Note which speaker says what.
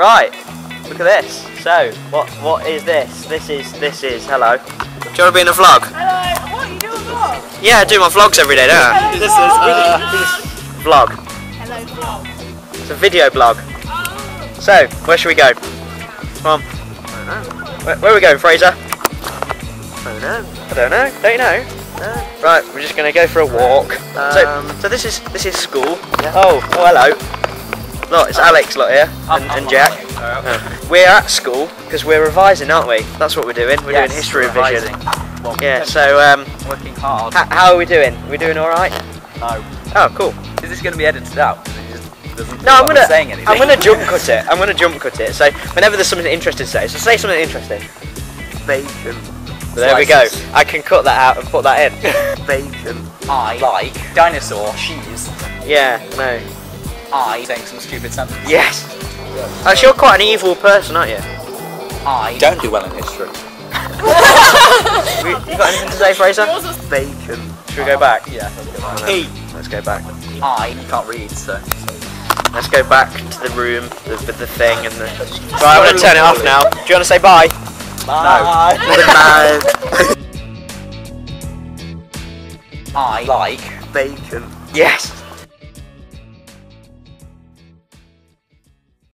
Speaker 1: Right, look at this. So, what what is this? This is this is hello. Do you want to be in a vlog?
Speaker 2: Hello. What you doing vlog?
Speaker 1: Yeah, I do my vlogs every day, don't I?
Speaker 2: This is uh,
Speaker 1: Vlog.
Speaker 2: Hello vlog.
Speaker 1: It's a video blog. So, where should we go? Come on. Where, where are we going, Fraser?
Speaker 3: I don't know.
Speaker 1: I don't know. Don't you know?
Speaker 3: No.
Speaker 1: Right, we're just gonna go for a walk. so,
Speaker 3: Um,
Speaker 1: so this is this is school.
Speaker 3: Yeah.
Speaker 1: Oh, oh, hello. Look, it's Alex, lot here, and, and Jack. Uh, We're at school because we're revising, aren't we? That's what we're doing. We're doing history revision.
Speaker 3: Well,
Speaker 1: Yeah. So, um,
Speaker 3: working hard.
Speaker 1: how are we doing? we doing all right?
Speaker 3: No.
Speaker 1: Oh, cool.
Speaker 3: Is this going to be edited out? It just doesn't
Speaker 1: No, I'm gonna,
Speaker 3: saying anything.
Speaker 1: I'm gonna jump cut it. I'm gonna jump cut it. So whenever there's something interesting to say, so say something interesting.
Speaker 3: bacon.
Speaker 1: There we go. I can cut that out and put that in.
Speaker 3: Bacon. I like dinosaur cheese.
Speaker 1: yeah. No.
Speaker 3: I saying some stupid sentence.
Speaker 1: Yes. Uh, Actually, you're quite an evil person, aren't you?
Speaker 3: I don't do well in history.
Speaker 1: You you got anything to say, Fraser?
Speaker 3: Bacon.
Speaker 1: Should we go back?
Speaker 3: Yeah. let's go back.
Speaker 1: Let's go back.
Speaker 3: I can't read, so.
Speaker 1: Let's go back to the room with the, the thing and the. Right, I'm gonna turn it off now. Do you want to say bye?
Speaker 3: Bye.
Speaker 1: Bye.
Speaker 3: I like bacon.
Speaker 1: Yes.